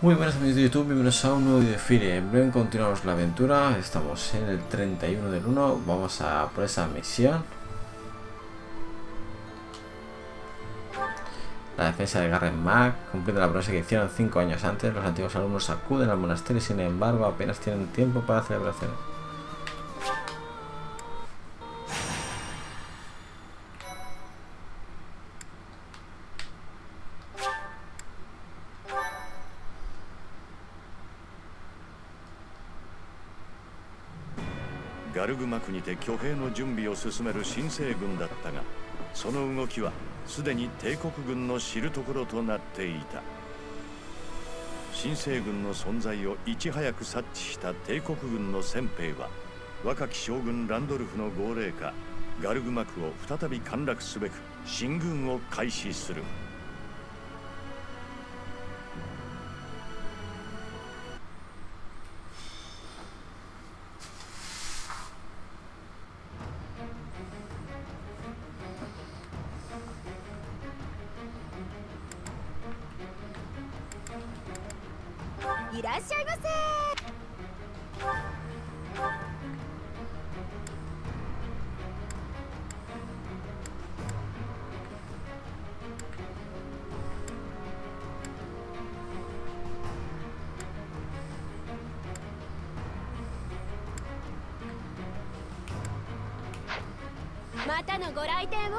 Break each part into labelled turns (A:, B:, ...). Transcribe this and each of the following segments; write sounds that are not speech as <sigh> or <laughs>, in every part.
A: Muy buenas amigos de YouTube, bienvenidos a un nuevo vídeo de Fire. Breve continuamos la aventura, estamos en el 31 del 1, vamos a por esa misión. La defensa de Garren Mac cumpliendo la promesa que hicieron 5 años antes. Los antiguos alumnos acuden al monasterio y sin embargo apenas tienen tiempo para celebraciones.「
B: グマクにて挙兵の準備を進める新生軍だったがその動きはすでに帝国軍の知るところとなっていた。新生軍の存在をいち早く察知した帝国軍の先兵は若き将軍ランドルフの号令下ガルグマクを再び陥落すべく進軍を開始する「
C: いらっしゃいませ」またのご来店を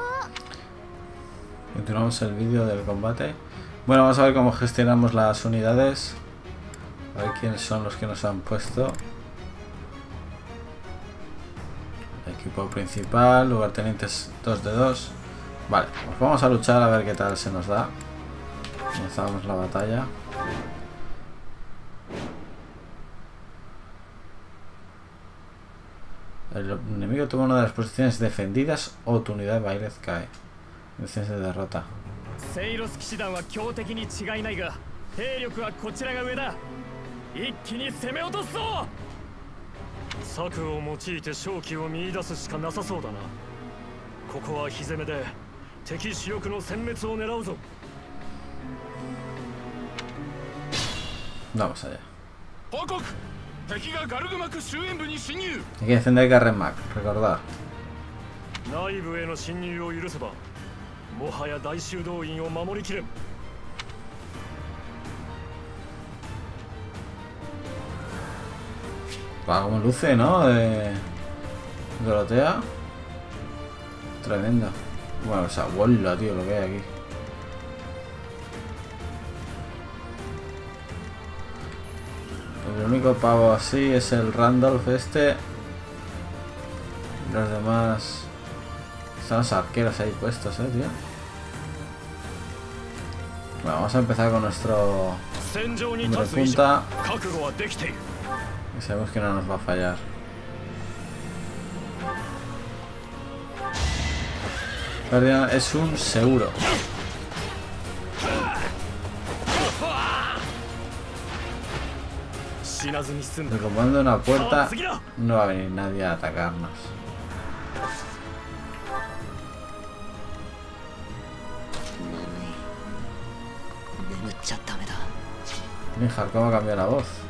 A: Continuamos el vídeo del combate. Bueno, vamos a ver cómo gestionamos las unidades. Quiénes son los que nos han puesto. Equipo principal, lugartenientes 2 de 2. Vale, pues vamos a luchar a ver qué tal se nos da. Comenzamos la batalla. El enemigo toma una de las posiciones defendidas o tu unidad de baile cae. Defensa de derrota.
D: 一気に攻め落とすぞ。策を用いて勝機を見出すしかなさそうだな。ここは火攻めで敵主力の殲滅を狙うぞ。
A: Vamos
E: 告。敵がガルグマク終焉部に侵入。
A: Hay que defender recordar.
D: 内部への侵入を許せばもはや大修道院を守りきれん
A: Guau, como luce, ¿no? De... Dorotea. Tremenda. Bueno, esa bola, tío, lo que hay aquí. El único pavo así es el Randolph este. Los demás... Están los arqueros ahí puestos, eh, tío. Bueno, vamos a empezar con nuestro... Punta. Sabemos que no nos va a fallar. Guardián es un seguro. Derrumbando una puerta, no va a venir nadie a atacarnos. Mija, ¿cómo ha cambiado la voz?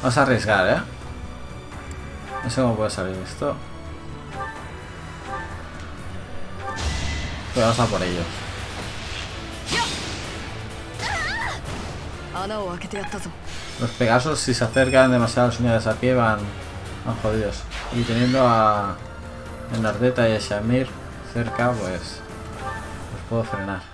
A: Vamos a arriesgar, ¿eh? No sé cómo puede salir esto. Pero vamos a por ellos.
C: Ah.
A: Los Pegasos, si se acercan demasiado al sueño de esa pie, van, van jodidos. Y teniendo a Nardeta y a Shamir cerca, pues los puedo frenar.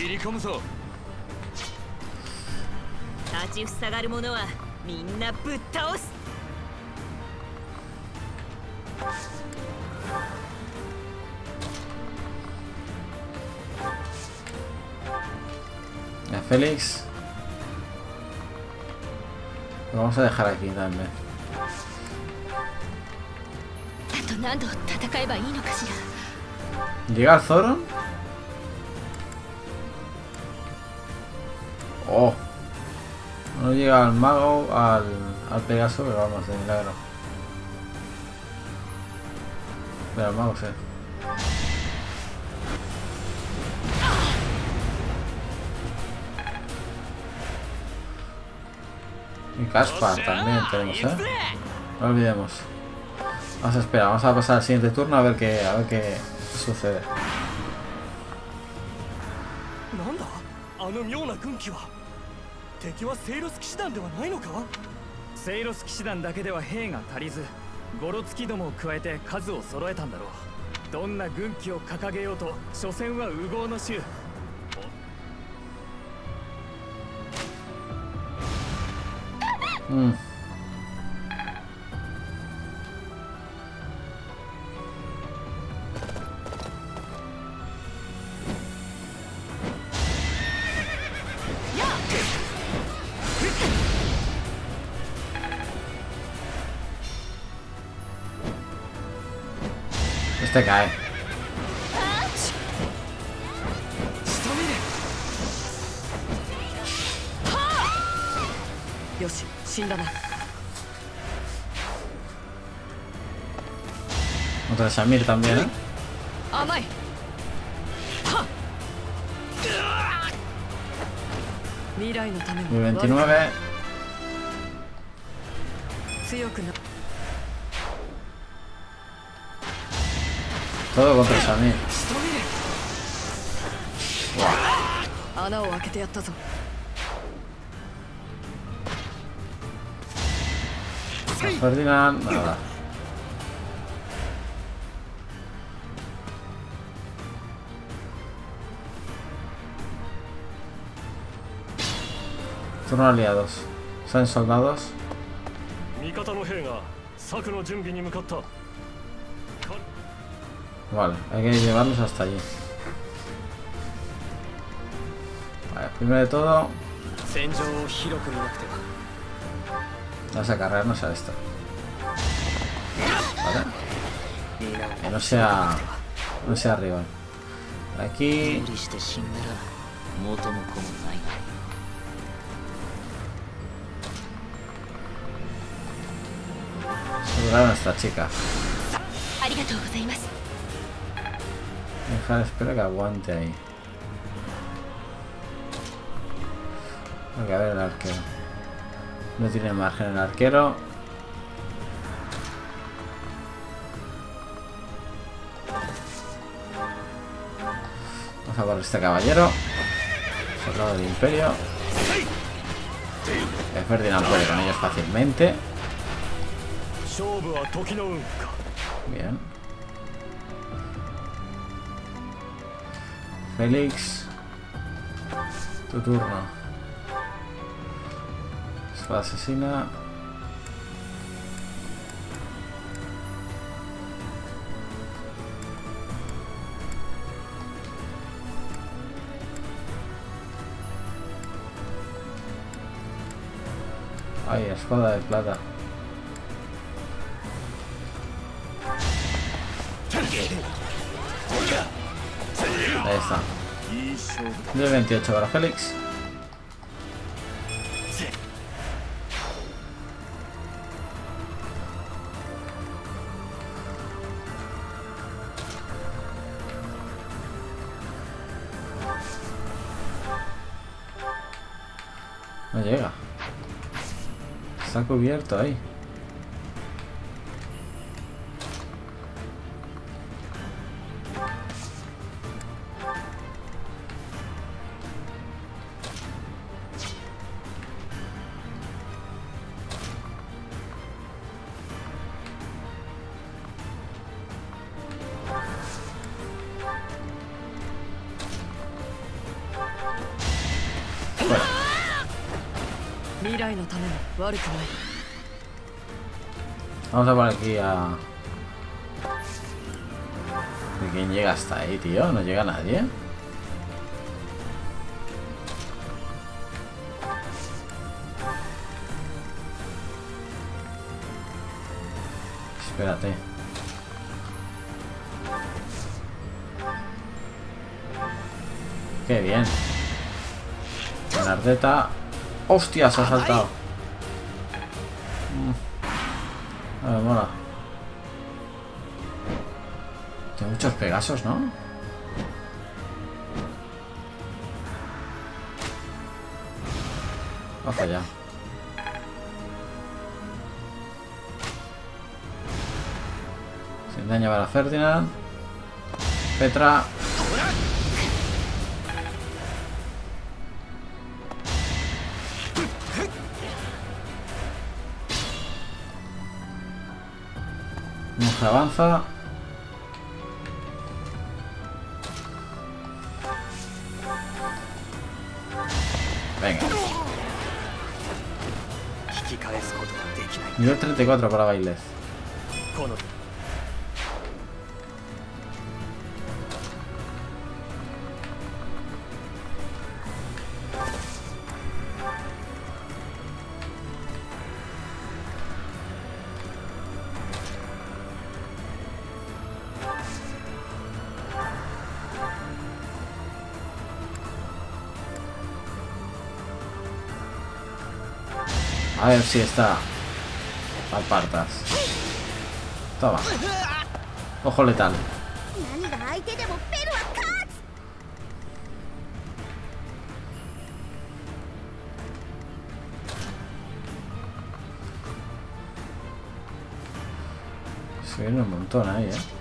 E: 切り込むぞ
C: 立ちふさがる者はみんなぶっ倒す
A: A Félix. Lo vamos a dejar aquí también.
C: 何度戦えばいいのかしら
A: ¿Llega el No llega al mago, al, al Pegaso, pero vamos, de milagro. Pero al mago sí. Y Caspar también tenemos, ¿eh? No olvidemos. Vamos a esperar, vamos a pasar al siguiente turno a ver qué, a ver qué sucede.
D: 敵はセイロス騎士団ではないのか？セイロス騎士団だけでは兵が足りずゴロツキどもを加えて数を揃えたんだろう。どんな軍旗を掲げようと所詮は右往の衆。
A: Mm. Este cae.
D: よし死んだな
A: Otra Shamir también, ¿eh?
C: 甘い
D: 未来のため
A: Muy
D: に
A: 29.
D: Todo contra Samir.
A: フェル
D: ディナンドだトロア
A: リアドス。3 soldados
D: 味方の兵が策の準備に向かった。
A: Vale, hay que llevarnos hasta allí. Vale, primero de todo... Vamos a cargarnos a esto. Vale. Que no sea... No sea rival. Aquí... Asegurar a nuestra chica espero que aguante ahí. Hay a ver el arquero. No tiene margen el arquero. Vamos a por este caballero. Soldado del imperio. El Ferdinand puede con ellos fácilmente. Bien. Félix. Tu turno. Espada asesina. Ay, espada de plata. Ahí está. De 28 para Félix. No llega. Está cubierto ahí. Vamos a por aquí a... ¿De quién llega hasta ahí, tío? No llega nadie. Espérate. Qué bien. Bernardeta. ¡Hostia! Se ha saltado. Mm. A ver, mola. Tiene muchos pegasos, ¿no? Para allá. Sin daño para Ferdinand. Petra. se avanza. Venga. Nivel 34 para bailes. ver si está. Apartas. Toma. Ojo letal. Subieron un montón ahí, eh.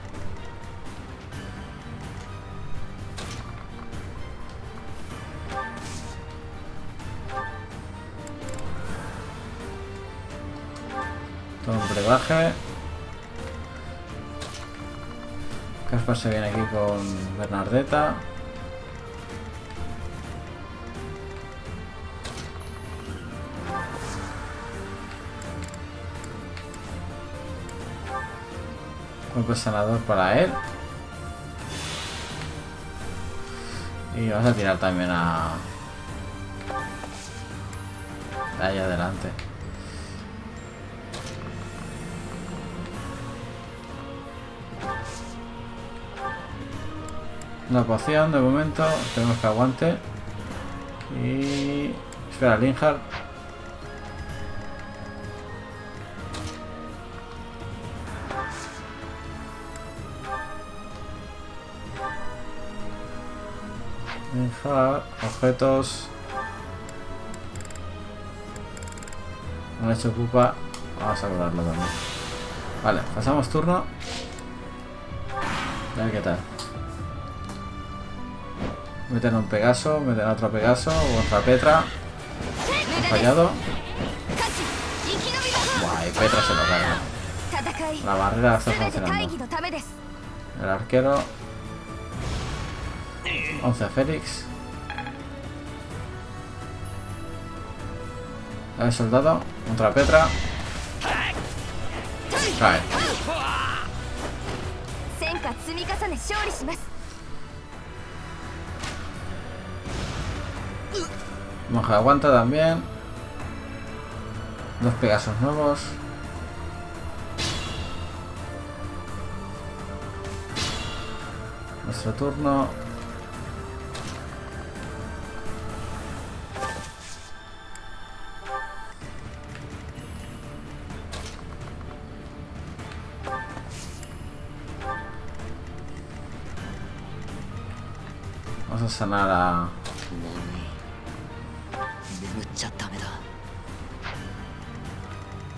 A: Brebaje. Caspar se viene aquí con Bernardeta. Golpe sanador para él. Y vamos a tirar también a... ahí adelante. Una poción de momento. Tenemos que aguante. Y... Espera, Linhard. Linhard, objetos. Un hecho ocupa. Vamos a cobrarlo también. Vale, pasamos turno. A ver qué tal. Meten a un Pegaso, meten a otro Pegaso, otra Petra.
C: Han fallado.
A: Guay, Petra se lo carga. La barrera está funcionando. El arquero. 11 a Félix. El soldado. Contra Petra. Cae. Monja aguanta también. Dos Pegasos nuevos. Nuestro turno. Vamos a sanar a...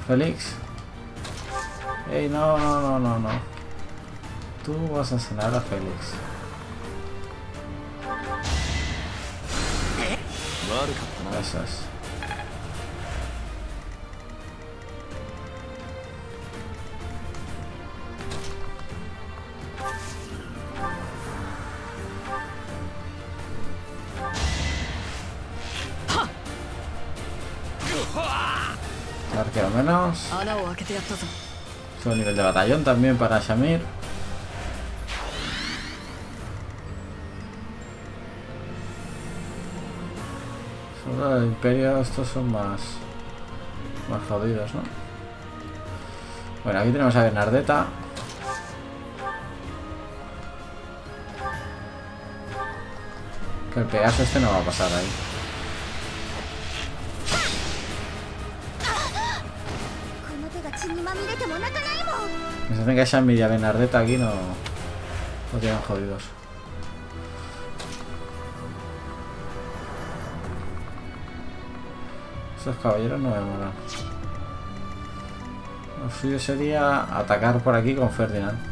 A: Félix. Ey, no, no, no, no, no. Tú vas a sanar a Félix.
F: 悪
A: Subo nivel de batallón también para Shamir. Solo el imperio, estos son más, más jodidos, ¿no? Bueno, aquí tenemos a Bernardeta. Que el pedazo este no va a pasar ahí.
G: ん
A: Que se tenga Shamir y a Bernardeta aquí no... No tienen jodidos. Esos caballeros no me molan. Lo suyo sería atacar por aquí con Ferdinand.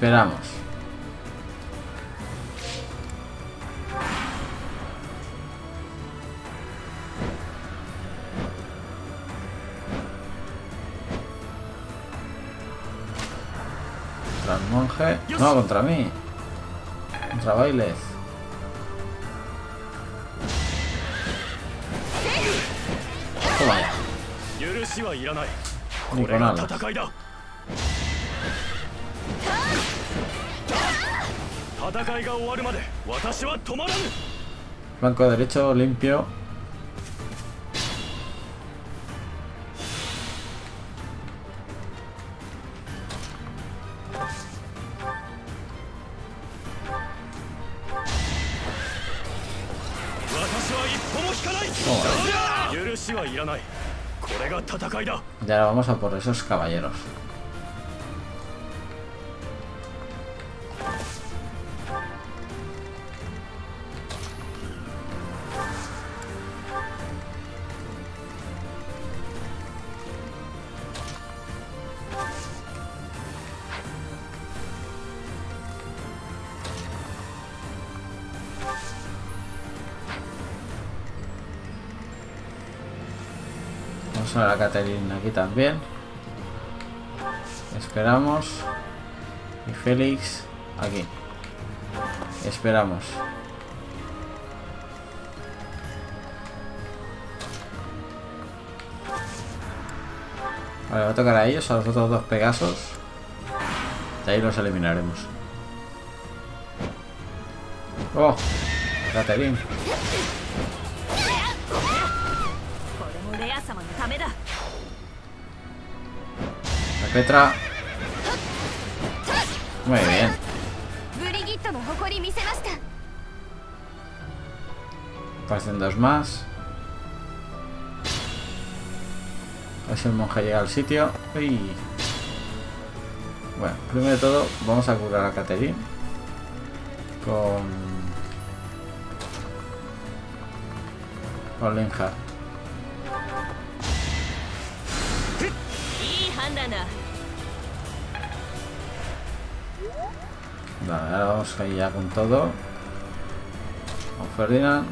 A: esperamos. Contra el monje. No, contra mí. Contra bailes. Toma. Ni con alas.
D: 戦いだ戦いが終わるまで私は止まらぬ
A: Blanco derecho, limpio.
D: Toma 私は一歩も引かない許しはいらないこれが戦いだ
A: Y ahora vamos a por esos caballeros. Vamos a ver a Catherine aquí también. Esperamos. Y Félix aquí. Esperamos. Vale, va a tocar a ellos, a los otros dos Pegasos. De ahí los eliminaremos. ¡Oh! Catherine. Petra. Muy bien. Pasen dos más. A ver si el monje llega al sitio. Uy. Bueno, primero de todo, vamos a curar a Caterine. Con... Con Vale, ahora vamos ahí ya con todo. Con Ferdinand.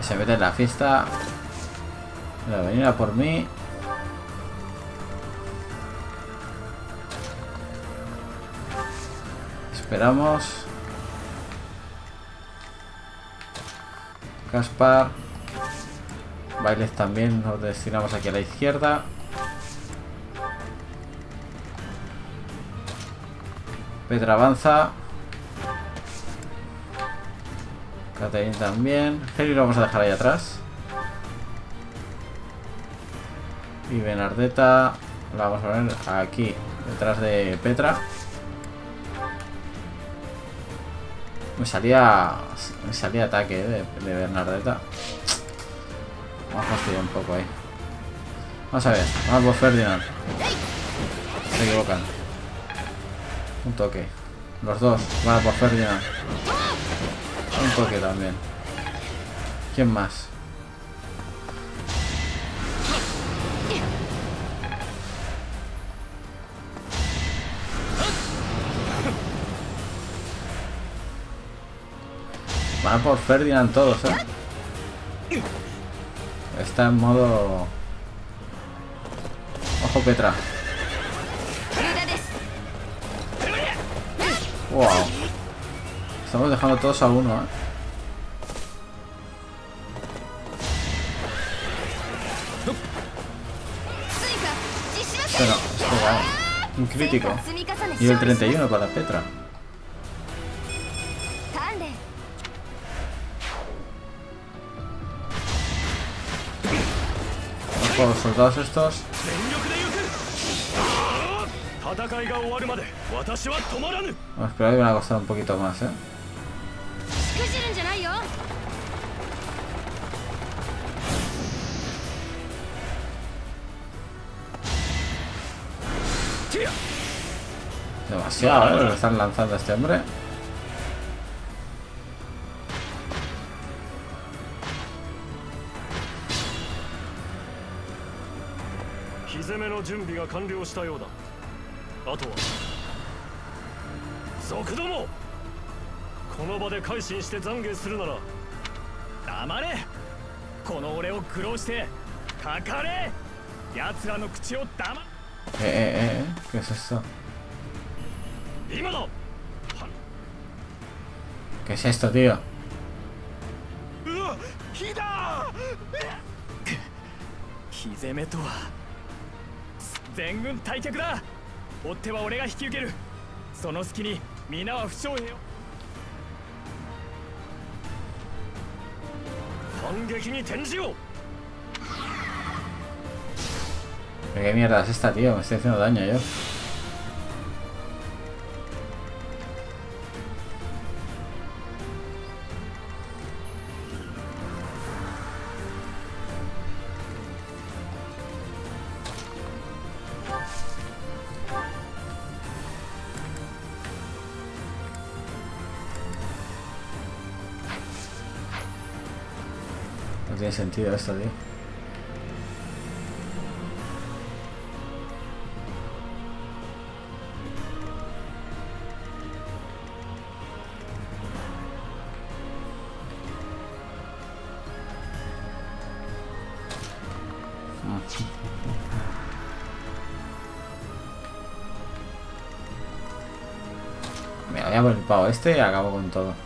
A: Se mete en la fiesta. Mira, venir a por mí. Esperamos. Caspar. Bailes también nos destinamos aquí a la izquierda. Petra avanza. Catherine también. Heli lo vamos a dejar ahí atrás. Y Benardeta la vamos a poner aquí, detrás de Petra. Me salía. Me salía ataque eh, de, de Bernardeta. Vamos a fastidiar un poco ahí. Vamos a ver. Vamos Ferdinand. Se equivocan. Un toque. Los dos. Van por Ferdinand. Un toque también. ¿Quién más? Van por Ferdinand todos, eh. Está en modo... Ojo Petra. Wow. Estamos dejando todos a uno, ¿eh? Pero, esto, wow. Un crítico. Y el 31 para Petra. Por los soldados estos Bueno, espero que van a costar un poquito más, ¿eh?
C: しくじるんじゃないよ
A: Demasiado, ¿eh? Lo que están lanzando a este hombre.
D: あとは賊どもこの場で改心して懺悔するなら黙れこの俺を苦労してかかれ奴らの口を黙
A: Eh, eh, eh. ¿Qué es esto?
D: 今だ
A: ¿Qué es esto, tío?
D: うわ火だ火攻めとは全軍退却だ追っては俺が引き受けるその隙に皆は負傷兵を反撃に転じよう
A: qué mierda es esta, tío? Me estoy haciendo daño yo. Sentido esto, tío. <laughs> Mira, voy a este y acabo con todo.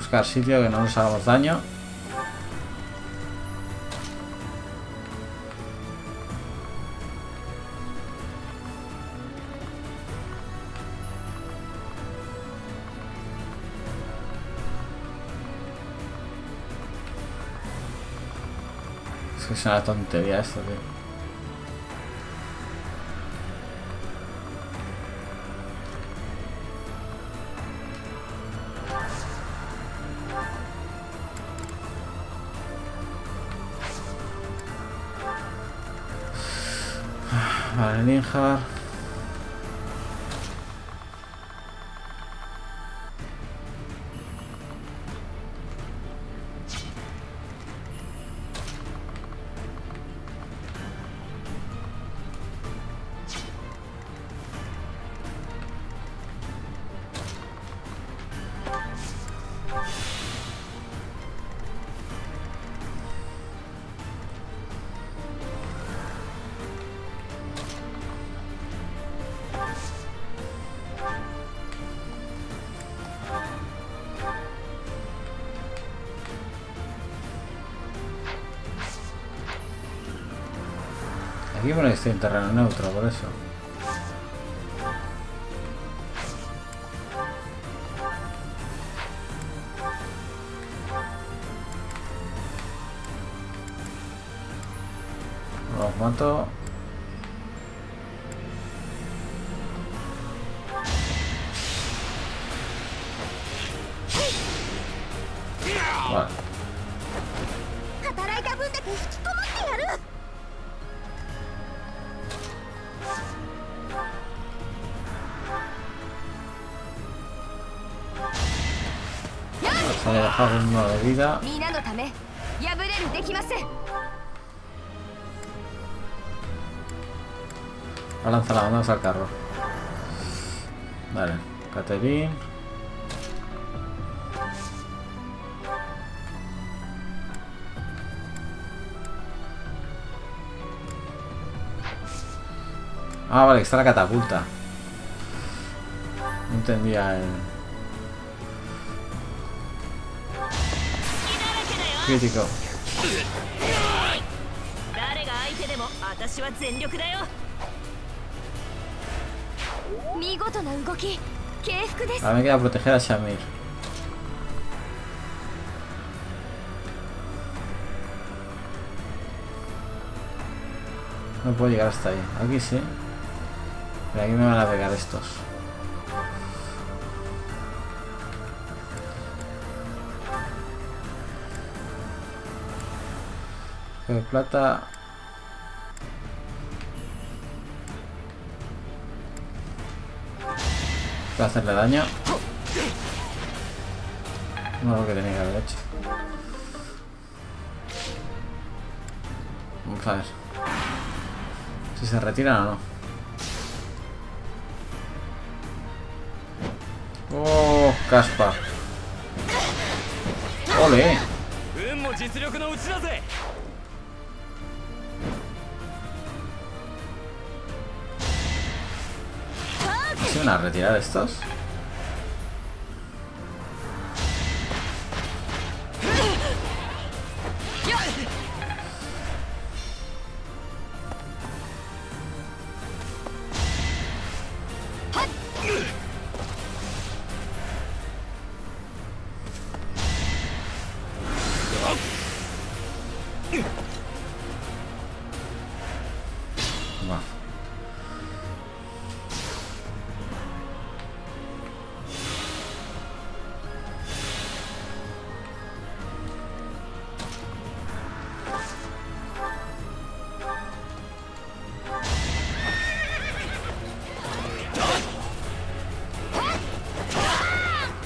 A: buscar sitio que no nos hagamos daño. Es que es una tontería esto, tío. Vale, Ninja. Aquí pone que estoy en terreno neutro, por eso. Los mato. Va a lanzar la vamos al carro. Vale. Catherine. Ah, vale, está la catapulta. No entendía el... Crítico.
C: 誰が相手でも私は全力だよ見事な動き敬服です
A: Ahora me queda proteger a Shamir. No puedo llegar hasta ahí. Aquí sí. Pero aquí me van a pegar estos. De plata. Voy a hacerle daño. No lo que tenía que haber hecho. Vamos a ver. Si se retiran o no. Oh, caspa. Ole. ¿Se van a retirar estos?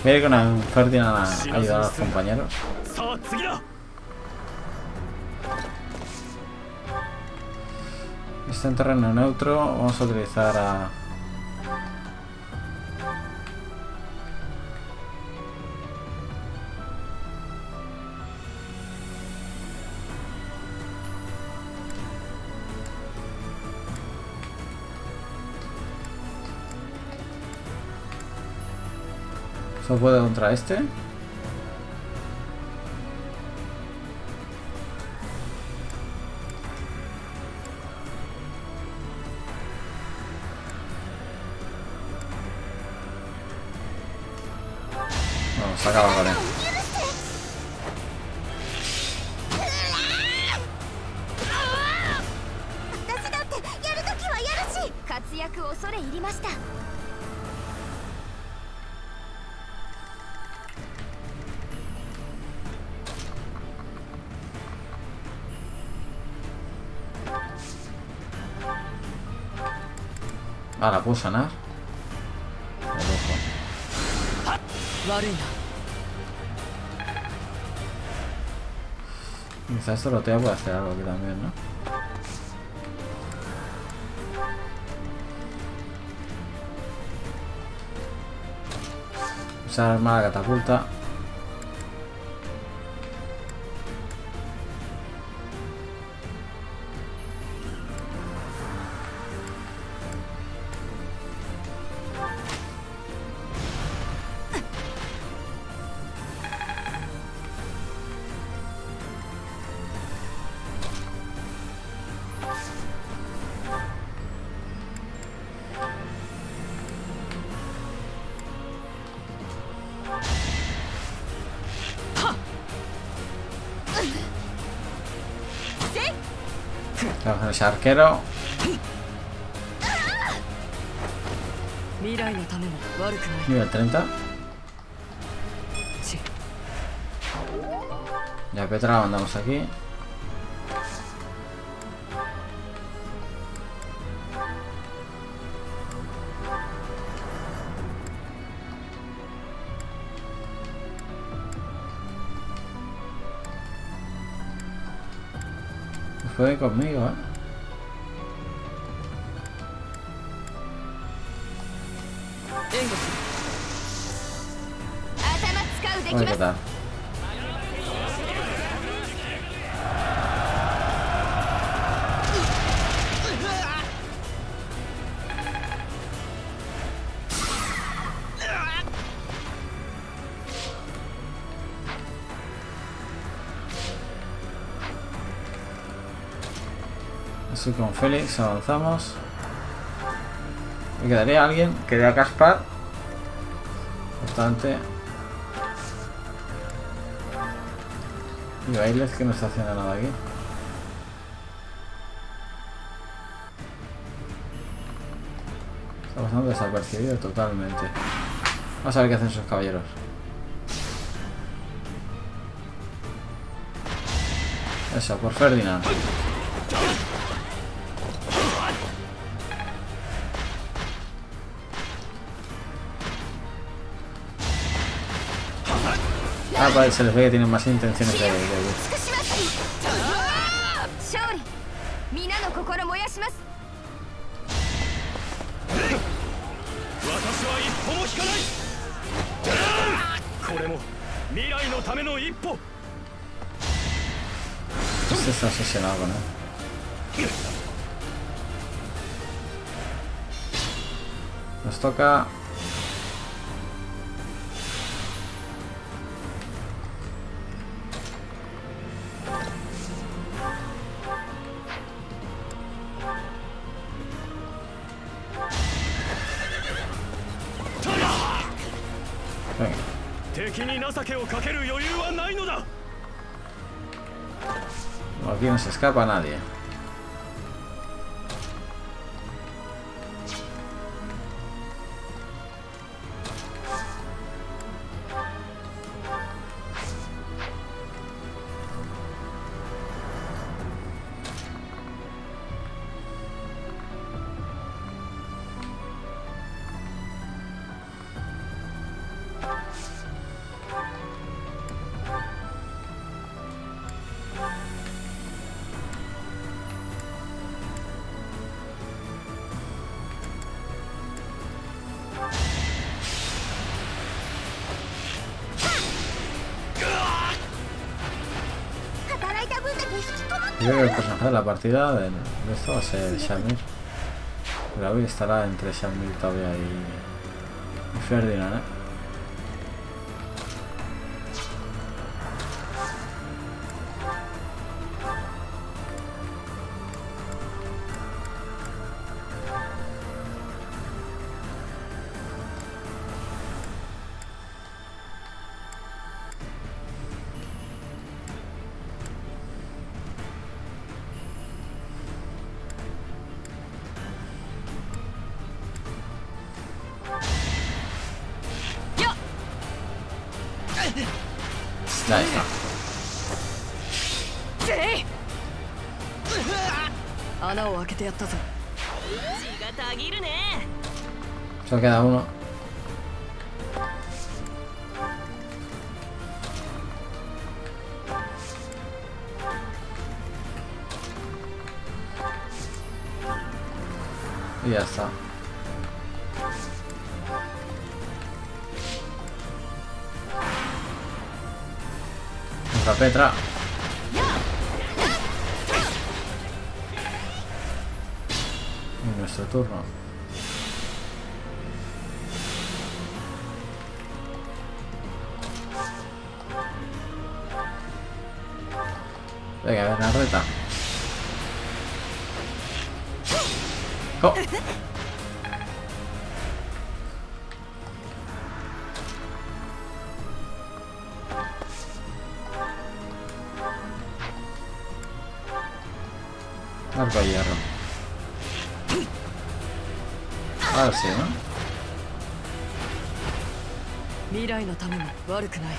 A: Mira que una Ferdinand ha a los compañeros. Está en terreno neutro. Vamos a utilizar a... ¿Solo puede contra este? Vamos, se acaba Ah, la puedo sanar. Quizás Dorotea puede hacer algo aquí también, ¿no? Usar arma la catapulta. arquero. Nivel 30. Ya Petra la mandamos aquí. Fue conmigo, ¿eh? Vamos. Así con Félix avanzamos. Me quedaría alguien. Quería Caspar. Bastante. Y que no está haciendo nada aquí. Está pasando desapercibido totalmente. Vamos a ver qué hacen sus caballeros. Eso, por Ferdinand. Ah, vale, se les ve que tienen más intenciones de, de, Este está obsesionado con él. Nos toca escapa nadie. Yo creo que el personaje de la partida de, esto va a ser Shamir. Pero estará entre Shamir todavía y, y Ferdinand, ¿eh? Solo queda uno. Y ya está. Nuestra Petra. Nuestro turno. Venga, a ver, la reta. ¡Oh! De hierro. Ahora sí, ¿no?
C: 未来のためも悪くない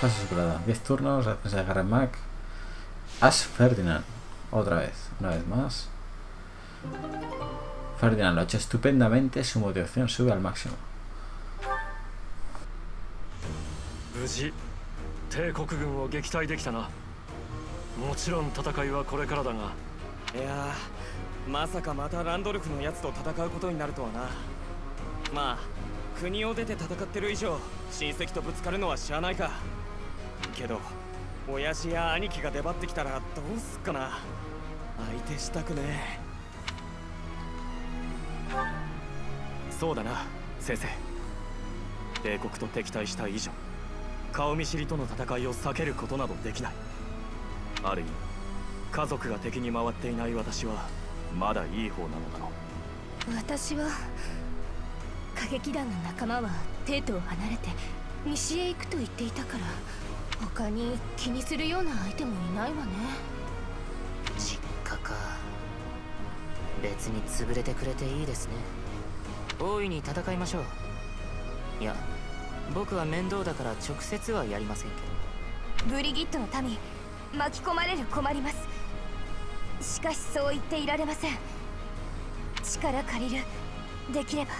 A: Fase superada. 10 turnos, defensa de Gareth Mac. Ash Ferdinand. Otra vez, una vez más. Ferdinand lo ha hecho estupendamente, su motivación sube al máximo.
D: 無事帝国軍を撃退できたなもちろん戦いはこれからだが
H: いやーまさかまたランドルフのやつと戦うことになるとはな。まあ国を出て戦ってる以上親戚とぶつかるのは知らないか。けど親父や兄貴が出張ってきたらどうすっかな。相手したくねえ。そうだな先生。帝国と敵対した以上顔見知りとの戦いを避けることなどできない。ある意味家族が敵に回っていない私はまだいい方なのだろう
C: 私は歌劇団の仲間はテートを離れて西へ行くと言っていたから他に気にするような相手もいないわね。
F: 実家か。別に潰れてくれていいですね。大いに戦いましょう。いや僕は面倒だから直接はやりませんけ
C: ブリギットの民巻き込まれる困りますしかしそう言っていられません。力借りる。できれば。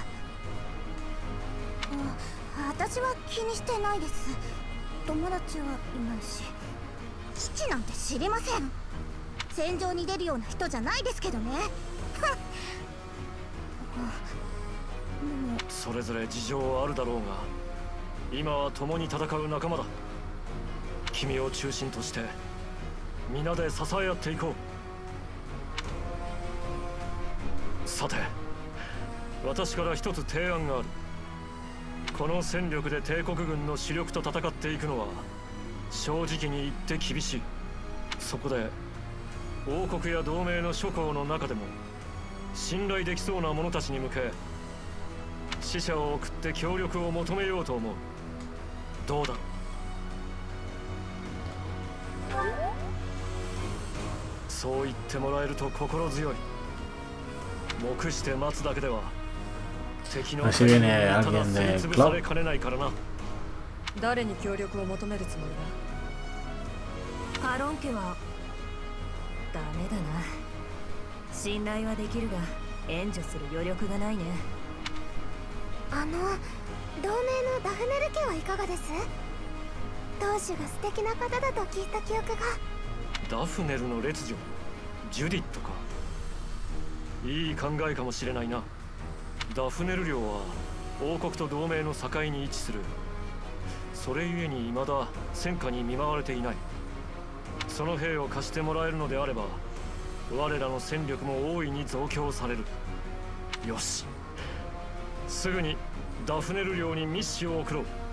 G: 私は気にしてないです。友達はいないし。父なんて知りません。戦場に出るような人じゃないですけどね。
D: それぞれ事情はあるだろうが今は共に戦う仲間だ。君を中心として皆で支え合っていこう。さて私から一つ提案がある。この戦力で帝国軍の主力と戦っていくのは正直に言って厳しい。そこで王国や同盟の諸侯の中でも信頼できそうな者たちに向け死者を送って協力を求めようと思う。どうだ？そう言ってもらえると心強い。目して待つだけでは敵の足りねえ
A: あ
D: げんね。えかねな
I: 誰に協力を求めるつもり
J: はダメだな。信頼はできるが援助する余力がないね。
G: あの同盟のダフネル家はいかがです？当主が素敵な方だと聞いた記憶が。
D: ダフネルの列女？ジュディットか。いい考えかもしれないな。ダフネル領は王国と同盟の境に位置する。それゆえに未だ戦火に見舞われていない。その兵を貸してもらえるのであれば我らの戦力も大いに増強される。よし。すぐにダフネル領に密使を送ろう。